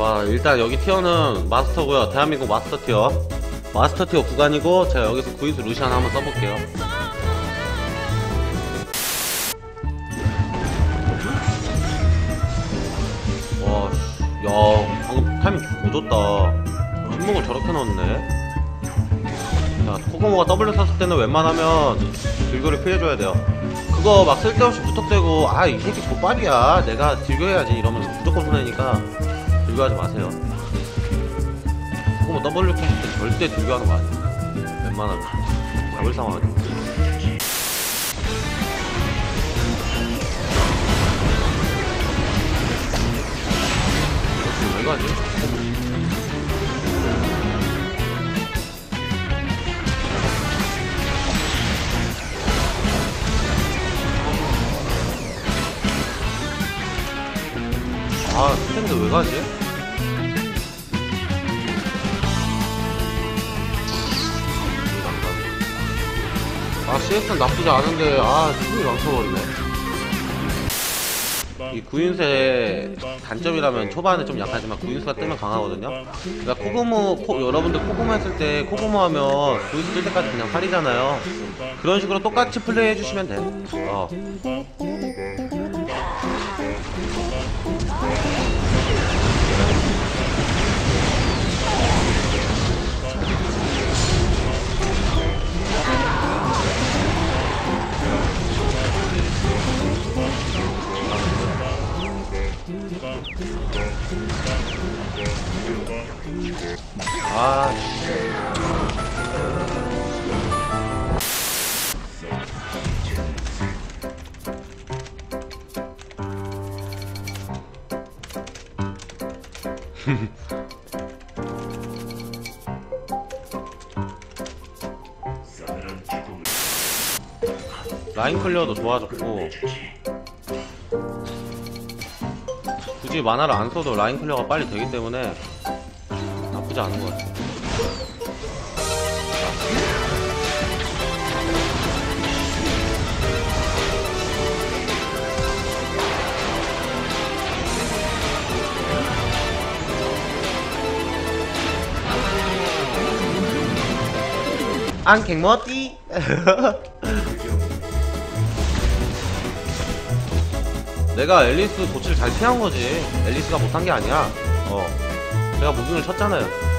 와 일단 여기 티어는 마스터고요. 대한민국 마스터 티어. 마스터 티어 구간이고 제가 여기서 구인수 루시안 한번 써볼게요. 와야 방금 타이밍 조졌다. 침묵을 저렇게 넣었네. 자 코고모가 W 썼을 때는 웬만하면 딜교를 피해줘야 돼요. 그거 막 쓸데없이 무턱대고 아 이 새끼 족밥이야. 내가 딜교해야지. 이러면 무조건 손해니까 딜교하지 마세요. 코고모 W 때 절대 거 아니에요. 웬만하면. 잡을 상황이 아, 스탠드 왜 가지? 아, CS는 나쁘지 않은데, 아, 힘이 망쳐버리네. 이 구인수의 단점이라면 초반에 좀 약하지만 구인수가 뜨면 강하거든요. 그러니까 코그모, 코- 여러분들 코그모 했을 때 코그모 하면 구인수 뜰 때까지 그냥 팔이잖아요. 그런 식으로 똑같이 플레이 해주시면 돼. 어. 아, 씨. 라인 clear도 좋아졌고 굳이 mana를 안 써도 라인 clear가 빨리 되기 때문에 나쁘지 않은 것 같아요. 안갱 뭐지? 내가 앨리스 고치를 잘 피한 거지. 앨리스가 못한 게 아니야. 어. 제가 무빙을 쳤잖아요.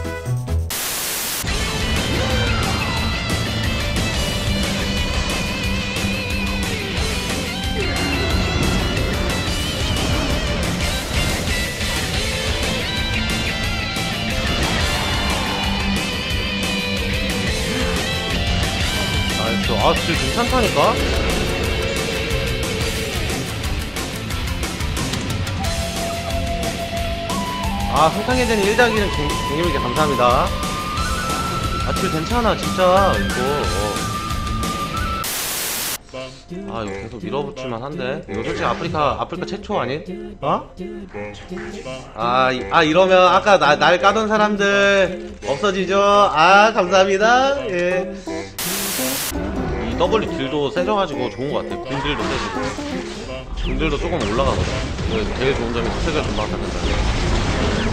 나이스. 아, 질 괜찮다니까? 아, 성탕에 대한 1자기는 갱님에게 감사합니다. 아, 질 괜찮아, 진짜, 이거. 어. 아, 이거 계속 밀어붙일만 한데? 이거 솔직히 아프리카, 아프리카 최초 아니? 어? 아, 이- 아, 이러면 아까 나, 날 까던 사람들 없어지죠? 아, 감사합니다. 예. 이 W 딜도 세져가지고 좋은 것 같아. 군딜도 세지고. 군딜도 조금 올라가거든. 제일 좋은 점이 수색을 금방 잡는다.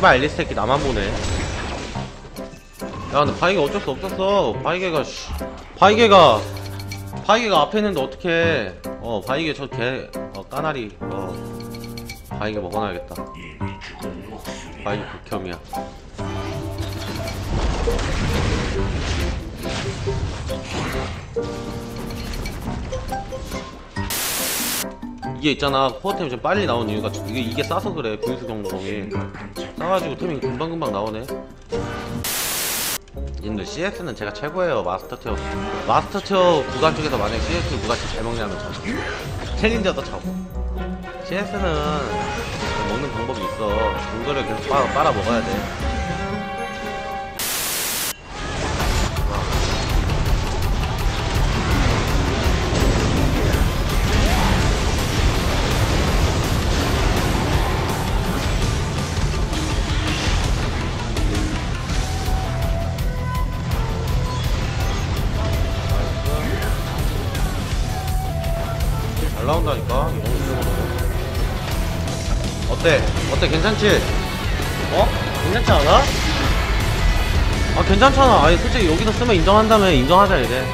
씨발 앨리스 새끼 나만 보네. 야, 근데 바이게 어쩔 수 없었어. 바이게가, 씨. 바이게가, 바이게가 앞에 있는데 어떡해. 어, 바이게 저 개, 어, 까나리, 어. 바이게 먹어놔야겠다. 바이게 극혐이야. 이게 있잖아. 코어템이 좀 빨리 나오는 이유가 이게 이게 싸서 그래 구인수 경공이. 싸가지고 템이 금방금방 나오네. 님들 CS는 제가 최고예요 마스터 티어. 마스터 티어 구간 쪽에서 만약 CS 누가 제일 잘 먹냐면 저 챌린저도 차고. CS는 먹는 방법이 있어. 동거를 계속 빨아, 빨아 먹어야 돼 이런 거 쓰고 어때? 어때 괜찮지? 어? 괜찮지 않아? 아 괜찮잖아 아니 솔직히 여기서 쓰면 인정한다면 인정하자 이제